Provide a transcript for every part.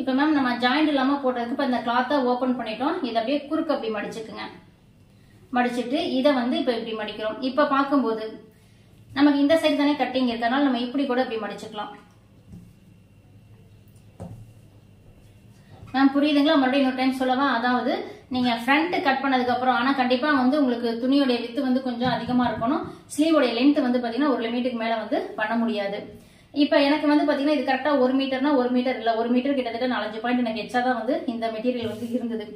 இப்போ மேம் நம்ம ஜாயிண்ட் இல்லாமல் போட்டதுக்கு இப்போ இந்த கிளாத்தை ஓப்பன் பண்ணிட்டோம். இதை அப்படியே குறுக்கு அப்படி மடிச்சுக்குங்க. மடிச்சுட்டு இதை வந்து இப்போ இப்படி மடிக்கிறோம். இப்போ பார்க்கும்போது நமக்கு இந்த சைடு தானே கட்டிங் இருக்கனால நம்ம இப்படி கூட இப்படி மடிச்சுக்கலாம். மேம் புரியுதுங்களா? மறுபடியும் இன்னொரு டைம் சொல்லவா? அதாவது நீங்க ஃப்ரண்ட் கட் பண்ணதுக்கு அப்புறம் ஆனா கண்டிப்பா வந்து உங்களுக்கு துணியோடைய வித்து வந்து கொஞ்சம் அதிகமா இருக்கணும். ஸ்லீவோடைய லென்த் வந்து பாத்தீங்கன்னா ஒரு லிமிட்டுக்கு மேல வந்து பண்ண முடியாது. இப்ப எனக்கு வந்து பாத்தீங்கன்னா இது கரெக்டா ஒரு மீட்டர்னா ஒரு மீட்டர் இல்ல ஒரு மீட்டர் கிட்டத்தட்ட நாலஞ்சு பாயிண்ட் எனக்கு எச்சா தான் வந்து இந்த மெட்டீரியல் வந்து இருந்தது.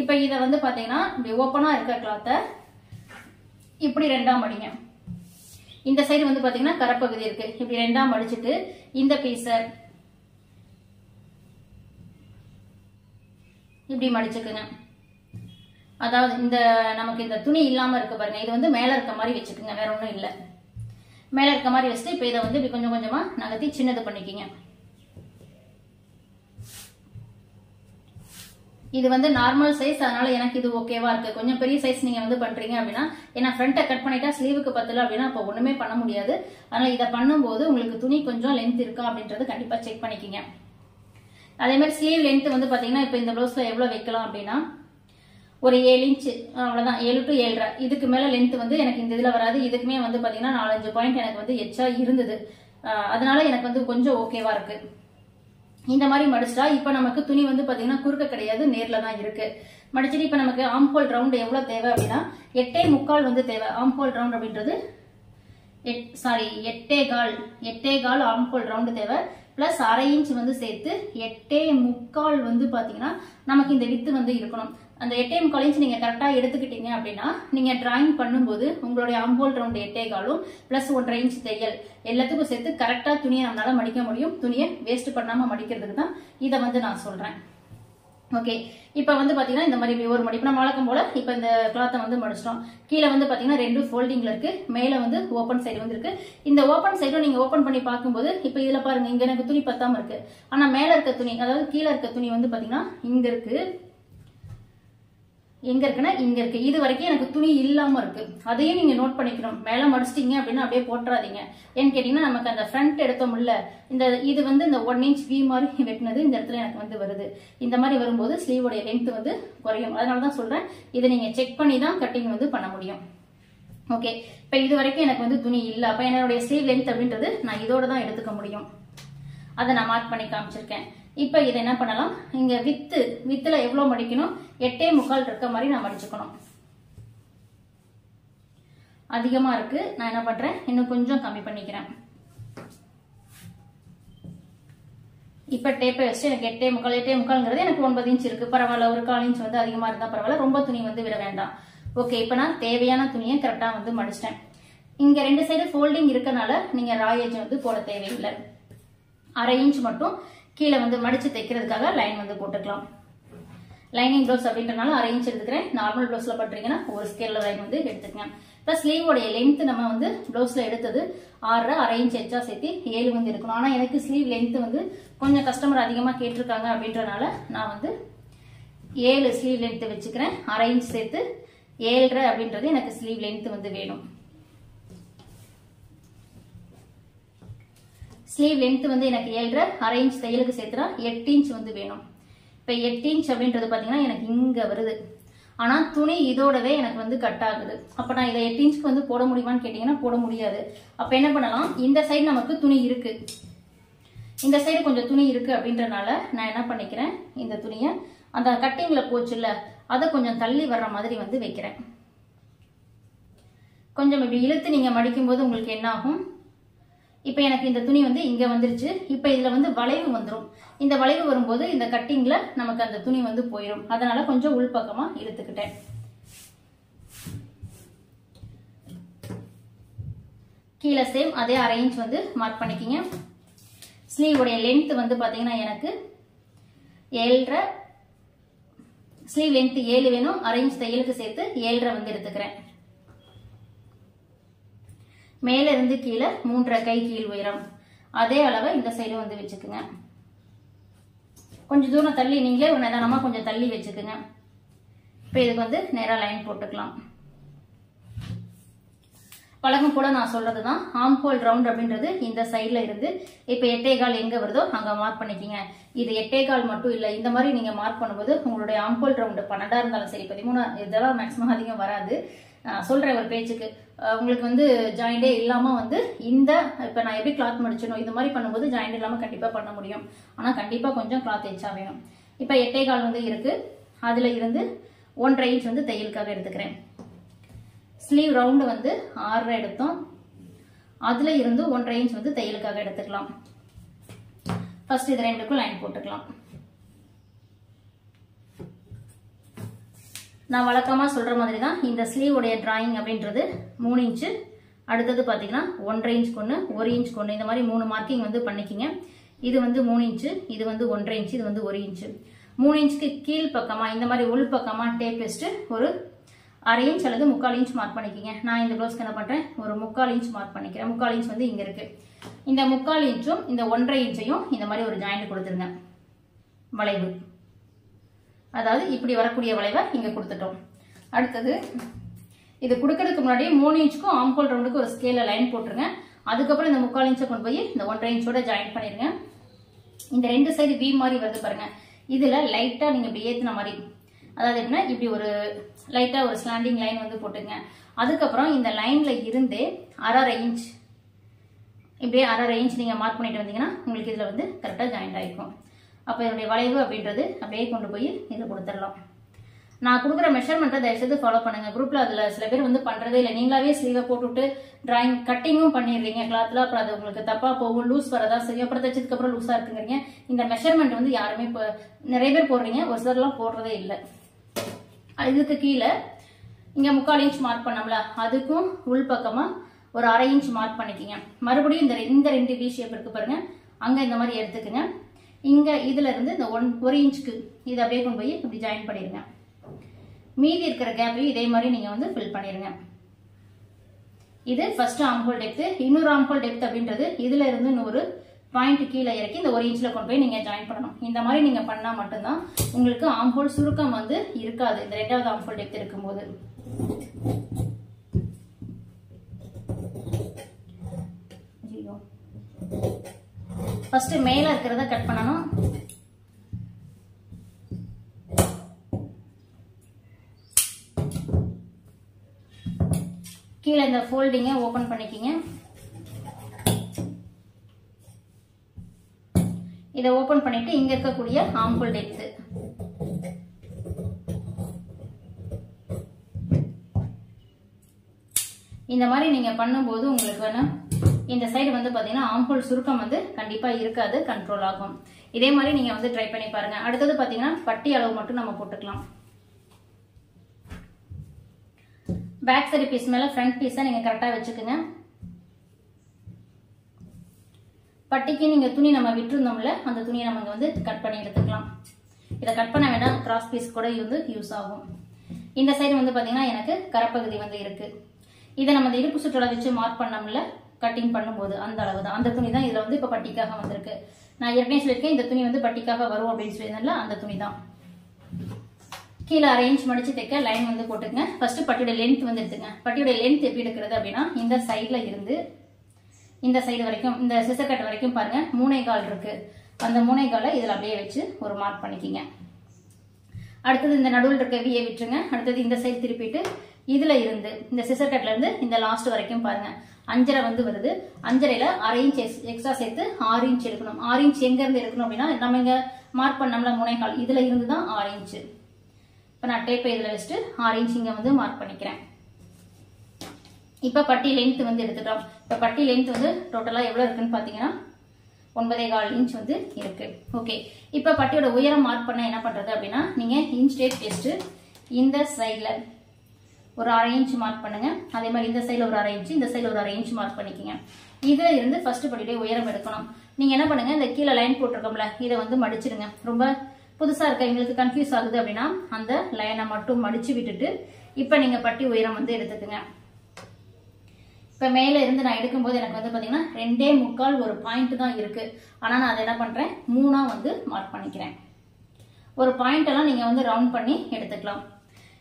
இப்ப இத வந்து பாத்தீங்கன்னா இப்படி ஓப்பனா இருக்க கிளாத்தை இப்படி ரெண்டாம் அடிங்க. இந்த சைடு வந்து பாத்தீங்கன்னா கரப்பகுதி இருக்கு. இப்படி ரெண்டாம் அடிச்சுட்டு இந்த பீஸை இப்படி மடிச்சுக்குங்க. அதாவது இந்த நமக்கு இந்த துணி இல்லாம இருக்கு பாருங்க. இது வந்து மேல இருக்க மாதிரி வச்சுக்குங்க. வேற ஒன்றும் இல்லை. மேலே இருக்க மாதிரி வச்சுட்டு இப்போ இதை வந்து இப்படி கொஞ்சம் கொஞ்சமாக நகர்த்தி சின்னது பண்ணிக்கிங்க. இது வந்து நார்மல் சைஸ் அதனால எனக்கு இது ஓகேவா இருக்கு. கொஞ்சம் பெரிய சைஸ் நீங்க வந்து பண்றீங்க அப்படின்னா ஏன்னா ஃப்ரண்ட்டை கட் பண்ணிட்டா ஸ்லீவுக்கு பத்தல அப்படின்னா அப்போ ஒண்ணுமே பண்ண முடியாது. அதனால இதை பண்ணும்போது உங்களுக்கு துணி கொஞ்சம் லென்த் இருக்கா அப்படின்றது கண்டிப்பா செக் பண்ணிக்கிங்க. அதே மாதிரி ஸ்லீவ் லென்த் வந்து பாத்தீங்கன்னா இப்போ இந்த ப்ளவுஸ்ல எவ்வளவு வைக்கலாம் அப்படின்னா ஒரு ஏழு இன்ச் அவ்வளவுதான். ஏழு டு ஏழரை. இதுக்கு மேல லென்த் வந்து எனக்கு இந்த இதுல வராது. இதுக்குமே வந்து பாத்தீங்கன்னா நாலஞ்சு பாயிண்ட் எனக்கு வந்து எச்சா இருந்தது. அதனால எனக்கு வந்து கொஞ்சம் ஓகேவா இருக்கு. இந்த மாதிரி மடிச்சிட்டா இப்ப நமக்கு துணி வந்து பாத்தீங்கன்னா குறுக்க கிடையாது நேர்ல தான் இருக்கு. மடிச்சிட்டு இப்ப நமக்கு ஆம்போல் ரவுண்ட் எவ்வளவு தேவை அப்படின்னா எட்டே முக்கால் வந்து தேவை. ஆம்போல் ரவுண்ட் அப்படின்றது சாரி எட்டே கால். எட்டே கால் ஆம்போல் ரவுண்டு தேவை. பிளஸ் அரை இன்ச் வந்து சேர்த்து எட்டே முக்கால் வந்து பாத்தீங்கன்னா நமக்கு இந்த வித்து வந்து இருக்கணும். அந்த எட்டே முக்கால் இன்ச் நீங்க கரெக்டா எடுத்துக்கிட்டீங்க அப்படின்னா நீங்க டிராயிங் பண்ணும்போது உங்களுடைய அம்போல் ரவுண்ட் எட்டே காலும் பிளஸ் ஒன்றரை இன்ச் தையல் எல்லாத்துக்கும் சேர்த்து கரெக்டா துணியை நம்மளால மடிக்க முடியும். துணியை வேஸ்ட் பண்ணாம மடிக்கிறதுக்கு தான் இதை வந்து நான் சொல்றேன். ஓகே இப்போ வந்து பார்த்தீங்கன்னா இந்த மாதிரி ஒரு மடிப்பு. நம்ம வழக்கம் போல இப்போ இந்த கிளாத்தை வந்து முடிச்சிட்டோம். கீழே வந்து பார்த்தீங்கன்னா ரெண்டு ஃபோல்டிங்ல இருக்கு. மேலே வந்து ஓப்பன் சைடு வந்து இருக்கு. இந்த ஓப்பன் சைடும் நீங்க ஓப்பன் பண்ணி பார்க்கும்போது இப்போ இதில் பாருங்க இங்க எனக்கு துணி பத்தாம இருக்கு. ஆனால் மேலே இருக்க துணி அதாவது கீழே இருக்க துணி வந்து பார்த்தீங்கன்னா இங்க இருக்கு. எங்க இருக்குன்னா இங்க இருக்கு. இது வரைக்கும் எனக்கு துணி இல்லாம இருக்கு. அதையும் நீங்க நோட் பண்ணிக்கணும். மேல மடிச்சிட்டீங்க அப்படின்னா அப்படியே போட்டுறாதீங்க. ஏன்னு கேட்டீங்கன்னா நமக்கு அந்த ஃப்ரண்ட் எடுத்தோம்ல இந்த இது வந்து இந்த ஒன் இன்ச் வி மாதிரி வெட்டினது இந்த இடத்துல எனக்கு வந்து வருது. இந்த மாதிரி வரும்போது ஸ்லீவோடைய லென்த் வந்து குறையும். அதனாலதான் சொல்றேன் இதை நீங்க செக் பண்ணி தான் கட்டிங் வந்து பண்ண முடியும். ஓகே இப்போ இது வரைக்கும் எனக்கு வந்து துணி இல்லை. அப்போ என்னுடைய ஸ்லீவ் லென்த் அப்படின்றது நான் இதோட தான் எடுத்துக்க முடியும். அதை நான் மார்க் பண்ணி காமிச்சிருக்கேன். இப்போ இதை என்ன பண்ணலாம்? இங்க வித்து வித்துல எவ்வளவு மடிக்கணும்? எட்டே முக்கால் இருக்க மாதிரி நான் மடிச்சுக்கணும். அதிகமா இருக்கு. நான் என்ன பண்றேன்? இன்னும் கொஞ்சம் கம்மி பண்ணிக்கிறேன். இப்ப டேப்பை வச்சு எனக்கு எட்டே முக்கால் எட்டே முக்கால்ங்கிறது எனக்கு ஒன்பது இன்ச் இருக்கு. பரவாயில்ல ஒரு கால் இன்ச் வந்து அதிகமா இருந்தா பரவாயில்ல. ரொம்ப துணி வந்து விட வேண்டாம். ஓகே இப்ப நான் தேவையான துணியை கரெக்டா வந்து மடிச்சிட்டேன். இங்க ரெண்டு சைடு ஃபோல்டிங் இருக்கனால நீங்க ராயேஜ் வந்து போட தேவையில்லை. அரை இன்ச் மட்டும் கீழே வந்து மடிச்சு தைக்கிறதுக்காக லைன் வந்து போட்டுக்கலாம். லைனிங் ப்ளவுஸ் அப்படின்றனால அரை இன்ச் எடுத்துக்கிறேன் நார்மல் ப்ளவுஸ்ல பண்றீங்கன்னா ஒரு ஸ்கேல்ல லைன் வந்து எடுத்துக்கங்க இப்போ ஸ்லீவோடைய லென்த் நம்ம வந்து ப்ளவுஸ்ல எடுத்தது ஆறரை அரை இன்ச் எச்சா சேர்த்து ஏழு வந்து இருக்கணும் ஆனா எனக்கு ஸ்லீவ் லென்த் வந்து கொஞ்சம் கஸ்டமர் அதிகமா கேட்டிருக்காங்க அப்படின்றனால நான் வந்து ஏழு ஸ்லீவ் லென்த் வச்சுக்கிறேன். அரை இன்ச் சேர்த்து ஏழரை அப்படின்றது எனக்கு ஸ்லீவ் லென்த் வந்து வேணும். ஸ்லீவ் லென்த் வந்து எனக்கு ஏழரை அரை இன்ச் தையலுக்கு சேர்த்துனா எட்டு இன்ச் வந்து வேணும். இப்போ எட்டு இன்ச் அப்படின்றது பார்த்தீங்கன்னா எனக்கு இங்கே வருது. ஆனால் துணி இதோடவே எனக்கு வந்து கட் ஆகுது. அப்போ நான் இதை எட்டு இன்ச்சுக்கு வந்து போட முடியுமான்னு கேட்டிங்கன்னா போட முடியாது. அப்போ என்ன பண்ணலாம்? இந்த சைடு நமக்கு துணி இருக்கு. இந்த சைடு கொஞ்சம் துணி இருக்கு அப்படின்றனால நான் என்ன பண்ணிக்கிறேன்? இந்த துணியை அந்த கட்டிங்கில் போச்சுல்ல அதை கொஞ்சம் தள்ளி வர்ற மாதிரி வந்து வைக்கிறேன். கொஞ்சம் இப்படி இழுத்து நீங்கள் மடிக்கும் போது உங்களுக்கு என்ன ஆகும்? இப்போ எனக்கு இந்த துணி வந்து இங்க வந்துருச்சு. இப்போ இதுல வந்து வளைவு வந்துடும் இந்த வளைவு வரும்போது இந்த கட்டிங்ல நமக்கு அந்த துணி வந்து போயிடும் அதனால கொஞ்சம் உள்பக்கமாக இழுத்துக்கிட்டேன். கீழே சேம் அதே அரை இன்ச் வந்து மார்க் பண்ணிக்கிங்க. ஸ்லீவுடைய லென்த் வந்து பாத்தீங்கன்னா எனக்கு ஏழரை ஸ்லீவ் லென்த் ஏழு வேணும். அரை இன்ச் தையலுக்கு சேர்த்து ஏழரை வந்து எடுத்துக்கிறேன். மேல இருந்து கீழே மூன்றரை கை கீழ் உயரம். அதே அளவை இந்த சைடு வந்து வச்சுக்குங்க. கொஞ்சம் தூரம் தள்ளி நீங்களே ஒரு நிதானமா கொஞ்சம் தள்ளி வச்சுக்குங்க. இப்போ இதுக்கு வந்து நேரா லைன் போட்டுக்கலாம். பழகம் கூட நான் சொல்றது தான் ஆம் ஹோல் ரவுண்ட் அப்படின்றது இந்த சைடில் இருந்து இப்போ எட்டே கால் எங்கே வருதோ அங்கே மார்க் பண்ணிக்கிங்க. இது எட்டே கால் மட்டும் இல்லை இந்த மாதிரி நீங்கள் மார்க் பண்ணும்போது உங்களுடைய ஆம் ஹோல் ரவுண்டு பன்னெண்டாக இருந்தாலும் சரி பதிமூணா இதெல்லாம் மேக்ஸிமம் அதிகம் வராது. நான் சொல்கிறேன் ஒரு பேச்சுக்கு உங்களுக்கு வந்து ஜாயிண்டே இல்லாமல் வந்து இந்த இப்போ நான் எப்படி கிளாத் முடிச்சிடணும் இது மாதிரி பண்ணும்போது ஜாயிண்ட் இல்லாமல் கண்டிப்பாக பண்ண முடியும். ஆனால் கண்டிப்பாக கொஞ்சம் கிளாத் எச்சா வேணும். இப்போ எட்டே கால் வந்து இருக்குது அதில் இருந்து ஒன்றரை இன்ச் வந்து தையலுக்காக எடுத்துக்கிறேன். ஸ்லீவ் ரவுண்டு வந்து ஆறரை எடுத்தோம். அதில் இருந்து ஒன்றரை இன்ச் வந்து தையலுக்காக எடுத்துக்கலாம். ஃபஸ்ட் இது ரெண்டுக்கும் லைன் போட்டுக்கலாம். நான் வழக்கமாக சொல்கிற மாதிரி தான் இந்த ஸ்லீவ் உடைய டிராயிங் அப்படின்றது மூணு இன்ச்சு அடுத்தது பார்த்தீங்கன்னா ஒன்றரை இன்ச் கொண்டு ஒரு இன்ச் கொண்டு இந்த மாதிரி மூணு மார்க்கிங் வந்து பண்ணிக்கிங்க. இது வந்து மூணு இன்ச்சு இது வந்து ஒன்றரை இன்ச்சு இது வந்து ஒரு இன்ச்சு மூணு இன்ச்சுக்கு கீழ் பக்கமாக இந்த மாதிரி உள் பக்கமாக டேப் வச்சுட்டு ஒரு அரை இன்ச் அல்லது முக்கால் இன்ச் மார்க் பண்ணிக்கிங்க. நான் இந்த க்ளோஸ்க்கு என்ன பண்ணுறேன் ஒரு முக்கால் இன்ச் மார்க் பண்ணிக்கிறேன். முக்கால் இன்ச் வந்து இங்கே இருக்குது இந்த முக்கால் இன்ச்சும் இந்த ஒன்றரை இன்ச்சையும் இந்த மாதிரி ஒரு ஜாயிண்ட் கொடுத்துருங்க. வளைவு. அதாவது இப்படி வரக்கூடிய வளைவை இங்கே கொடுத்துட்டோம். அடுத்தது இது கொடுக்கறதுக்கு முன்னாடி மூணு இன்ச்சுக்கும் ஆம்போல் ரவுண்டுக்கு ஒரு ஸ்கேல லைன் போட்டுருங்க. அதுக்கப்புறம் இந்த முக்கால் இன்ச்சை கொண்டு போய் இந்த ஒன்றரை இன்ச்சோட ஜாயின் பண்ணிருங்க. இந்த ரெண்டு சைடு வி மாதிரி வருது பாருங்க. இதுல லைட்டா நீங்க இப்படி ஏத்துன மாதிரி அதாவது எப்படின்னா இப்படி ஒரு லைட்டா ஒரு ஸ்லாண்டிங் லைன் வந்து போட்டுங்க. அதுக்கப்புறம் இந்த லைன்ல இருந்தே அரை இன்ச் இப்படியே அரை இன்ச் நீங்க மார்க் பண்ணிட்டு வந்தீங்கன்னா உங்களுக்கு இதுல வந்து கரெக்டா ஜாயிண்ட் ஆயிருக்கும் அப்போ இதனுடைய வளைவு அப்படின்றது அப்படியே கொண்டு போய் இதில் கொடுத்துடலாம். நான் கொடுக்குற மெஷர்மெண்ட்டை தயவுசெய்து ஃபாலோ பண்ணுங்க. குரூப்பில் அதில் சில பேர் வந்து பண்ணுறதே இல்லை. நீங்களாவே ஸ்லீவை போட்டுவிட்டு ட்ராயிங் கட்டிங்கும் பண்ணிடுறீங்க. கிளாத்தில் அப்புறம் அது உங்களுக்கு தப்பாக போகும் லூஸ் வரதா சரி அப்புறம் தைச்சதுக்கப்புறம் லூஸாக இருக்குங்கிறீங்க. இந்த மெஷர்மெண்ட் வந்து யாருமே இப்போ நிறைய பேர் போடுறீங்க. ஒரு சிலர்லாம் போடுறதே இல்லை. இதுக்கு கீழே இங்கே முக்கால் இன்ச் மார்க் பண்ணோம்ல. அதுக்கும் உள் பக்கமாக ஒரு அரை இன்ச் மார்க் பண்ணிக்கிங்க. மறுபடியும் இந்த இந்த ரெண்டு வி ஷேப் இருக்கு பாருங்க. அங்கே இந்த மாதிரி எடுத்துக்கங்க. இங்க இதுல இருந்து இந்த ஒன் ஒரு இன்ச்சுக்கு இதை அப்படியே கொண்டு போய் இப்படி ஜாயின் பண்ணிருங்க. மீதி இருக்கிற கேப்பையும் இதே மாதிரி நீங்க வந்து ஃபில் பண்ணிருங்க. இது ஃபர்ஸ்ட் ஆம்ஹோல் டெப்த் இன்னொரு ஆம்ஹோல் டெப்த் அப்படின்றது இதுல இருந்து இன்னொரு பாயிண்ட் கீழே இறக்கி இந்த ஒரு இன்ச்சில் கொண்டு போய் நீங்கள் ஜாயின் பண்ணணும். இந்த மாதிரி நீங்கள் பண்ணால் மட்டும்தான் உங்களுக்கு ஆம்ஹோல் சுருக்கம் வந்து இருக்காது. இந்த ரெண்டாவது ஆம்ஹோல் டெப்த் இருக்கும்போது. ஃபஸ்ட்டு மேலே இருக்கிறத கட் பண்ணணும். கீழே இந்த ஃபோல்டிங்கை ஓப்பன் பண்ணிக்கிங்க. இதை ஓப்பன் பண்ணிட்டு இங்க இருக்கக்கூடிய ஆம்புல் டெப்த்து இந்த மாதிரி நீங்க பண்ணும்போது உங்களுக்கு வேணும். இந்த சைடு வந்து பாத்தீங்கன்னா ஆம்புல் சுருக்கம் வந்து கண்டிப்பா இருக்காது கண்ட்ரோல் ஆகும். இதே மாதிரி நீங்க வந்து ட்ரை பண்ணி பாருங்க. அடுத்தது பாத்தீங்கன்னா பட்டி அளவு மட்டும் நம்ம போட்டுக்கலாம். பேக் சைடு பீஸ் மேல ஃப்ரண்ட் பீஸை நீங்க கரெக்டா வச்சுக்கோங்க. பட்டிக்கு நீங்க துணி நம்ம விட்டுருந்தோம்ல அந்த துணியை நம்ம வந்து கட் பண்ணி எடுத்துக்கலாம். இதை கட் பண்ண வேண்டாம் கிராஸ் பீஸ் கூட வந்து யூஸ் ஆகும். இந்த சைடு வந்து பாத்தீங்கன்னா எனக்கு கரப்பகுதி வந்து இருக்கு. இதை நம்ம இந்த இடுப்பு சுற்றளை வச்சு மார்க் பண்ணோம்ல கட்டிங் பண்ணும்போது அந்த அளவு தான் அந்த துணி தான் இதுல வந்து இப்ப பட்டிக்காக வந்திருக்கு. நான் ஏற்கனவே சொல்லியிருக்கேன் இந்த துணி வந்து பட்டிக்காக வரும் அப்படின்னு சொல்லியிருந்தேன்ல அந்த துணி தான் கீழே அரேஞ்ச் மடிச்சு தைக்க லைன் வந்து போட்டுங்க ஃபர்ஸ்ட் பட்டியோட லென்த் வந்து எடுத்துங்க. பட்டியோட லென்த் எப்படி எடுக்கிறது அப்படின்னா இந்த சைட்ல இருந்து இந்த சைடு வரைக்கும் இந்த சிசர் கட் வரைக்கும் பாருங்க மூனை கால் இருக்கு. அந்த மூனை காலை இதுல அப்படியே வச்சு ஒரு மார்க் பண்ணிக்கிங்க. அடுத்தது இந்த நடுவில் இருக்க வியை விட்டுருங்க. அடுத்தது இந்த சைடு திருப்பிட்டு இதுல இருந்து இந்த சிசர் கட்ல இருந்து இந்த லாஸ்ட் வரைக்கும் பாருங்க. அஞ்சரை வந்து வருது. அஞ்சரையில அரை இன்ச் எக்ஸ்ட்ரா சேர்த்து ஆறு இன்ச் எடுக்கணும். ஆறு இன்ச் எங்க இருந்து எடுக்கணும் அப்படின்னா நம்ம இங்க மார்க் பண்ணோம்ல மூணே கால் இதுல இருந்து தான் ஆறு இன்ச் இப்போ நான் டேப்பை இதில் வச்சுட்டு ஆறு இன்ச் இங்கே வந்து மார்க் பண்ணிக்கிறேன். இப்போ பட்டி லென்த் வந்து எடுத்துட்டோம். இப்போ பட்டி லென்த் வந்து டோட்டலாக எவ்வளோ இருக்குன்னு பார்த்தீங்கன்னா ஒன்பதே கால் இன்ச் வந்து இருக்கு. ஓகே இப்போ பட்டியோட உயரம் மார்க் பண்ண என்ன பண்ணுறது அப்படின்னா நீங்கள் இன்ச் டேப் வச்சுட்டு இந்த சைடில் ஒரு அரை இன்ச் மார்க் பண்ணுங்க. அதே மாதிரி இந்த சைடில் ஒரு அரை இன்ச் இந்த சைடில் ஒரு அரை இன்ச் மார்க் பண்ணிக்கோங்க. இதில் இருந்து ஃபர்ஸ்ட் படியுடைய உயரம் எடுக்கணும். நீங்கள் என்ன பண்ணுங்க இந்த கீழே லைன் போட்டிருக்கோம்ல இதை வந்து மடிச்சிடுங்க. ரொம்ப புதுசா இருக்க எங்களுக்கு கன்ஃபியூஸ் ஆகுது அப்படின்னா அந்த லைனை மட்டும் மடிச்சு விட்டுட்டு இப்போ நீங்க பட்டி உயரம் வந்து எடுத்துக்கோங்க. இப்போ மேலே இருந்து நான் எடுக்கும்போது எனக்கு வந்து பார்த்தீங்கன்னா ரெண்டே முக்கால் ஒரு பாயிண்ட் தான் இருக்கு. ஆனால் நான் அதை என்ன பண்றேன் மூணா வந்து மார்க் பண்ணிக்கிறேன். ஒரு பாயிண்ட் எல்லாம் நீங்க வந்து ரவுண்ட் பண்ணி எடுத்துக்கலாம்.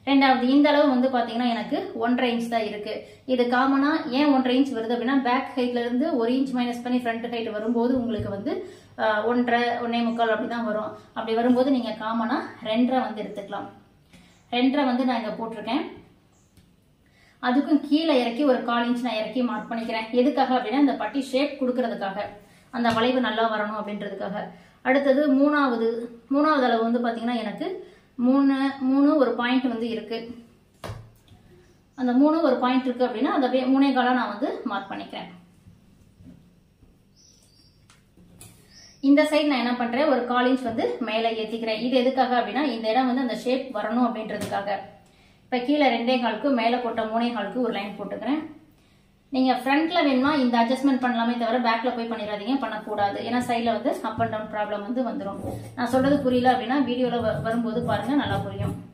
ரெண்டாவது இந்த அளவு வந்து பாத்தீங்கன்னா எனக்கு ஒன்றரை இன்ச் தான் இருக்கு. இது காமனா ஏன் ஒன்றரை இன்ச் வருது அப்படின்னா பேக் ஹைட்ல இருந்து ஒரு இன்ச் மைனஸ் பண்ணி ஃப்ரண்ட் ஹைட் வரும்போது உங்களுக்கு வந்து ஒன்றரை ஒன்னே முக்கால் அப்படிதான் வரும். அப்படி வரும்போது நீங்க காமனா ரெண்டரை வந்து எடுத்துக்கலாம். ரெண்டரை வந்து நான் இங்க போட்டிருக்கேன். அதுக்கும் கீழே இறக்கி ஒரு கால் இன்ச் நான் இறக்கி மார்க் பண்ணிக்கிறேன். எதுக்காக அப்படின்னா இந்த பட்டி ஷேப் கொடுக்கறதுக்காக. அந்த வளைவு நல்லா வரணும் அப்படின்றதுக்காக. அடுத்தது மூணாவது மூணாவது அளவு வந்து பாத்தீங்கன்னா எனக்கு மூணு மூணு ஒரு பாயிண்ட் வந்து இருக்கு. அந்த மூணு ஒரு பாயிண்ட் இருக்கு அப்படின்னா அந்த மூணே காலாக நான் வந்து மார்க் பண்ணிக்கிறேன். இந்த சைடு நான் என்ன பண்றேன்? ஒரு கால் இன்ச் வந்து மேலே ஏத்திக்கிறேன். இது எதுக்காக அப்படின்னா இந்த இடம் வந்து அந்த ஷேப் வரணும் அப்படின்றதுக்காக. இப்ப கீழே ரெண்டே காலுக்கு மேலே போட்ட மூணே காலுக்கு ஒரு லைன் போட்டுக்கிறேன். நீங்க ஃப்ரண்ட்ல வேணுமா இந்த அட்ஜஸ்ட்மெண்ட் பண்ணலாமே தவிர பேக்ல போய் பண்ணிடாதீங்க பண்ணக்கூடாது. ஏன்னா சைட்ல வந்து அப் அண்ட் டவுன் ப்ராப்ளம் வந்து வந்துடும் நான் சொல்றது புரியல அப்படின்னா வீடியோல வ- வரும்போது பாருங்க நல்லா புரியும்.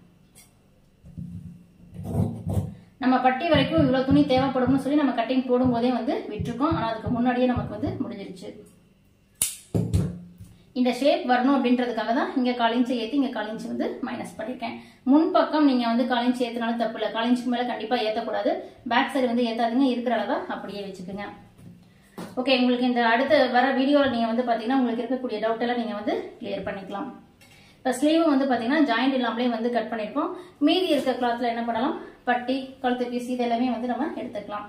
நம்ம பட்டி வரைக்கும் இவ்வளவு துணி தேவைப்படும்னு சொல்லி நம்ம கட்டிங் போடும்போதே வந்து விட்டுருக்கோம். ஆனா அதுக்கு முன்னாடியே நமக்கு வந்து முடிஞ்சிருச்சு. இந்த ஷேப் வரணும் அப்படின்றதுக்காக தான் இங்க கால் ஏற்றி இங்கே இங்க வந்து மைனஸ் பண்ணிருக்கேன். முன் பக்கம் நீங்க வந்து கால் இன்ச் ஏத்தினாலும் தப்பு இல்லை. கால் இன்ச்சுக்கு மேல கண்டிப்பா ஏத்தக்கூடாது. பேக் சைடு வந்து ஏத்தாதீங்க. இருக்கிற அளவை அப்படியே வச்சுக்கோங்க. ஓகே உங்களுக்கு இந்த அடுத்த வர வீடியோவில் நீங்கள் வந்து பார்த்தீங்கன்னா உங்களுக்கு இருக்கக்கூடிய டவுட் எல்லாம் நீங்கள் வந்து கிளியர் பண்ணிக்கலாம். இப்போ ஸ்லீவ் வந்து பார்த்தீங்கன்னா ஜாயிண்ட் இல்லாமலே வந்து கட் பண்ணியிருக்கோம் மீதி இருக்க கிளாத்தில் என்ன பண்ணலாம்? பட்டி கழுத்து பீஸ் இது எல்லாமே வந்து நம்ம எடுத்துக்கலாம்.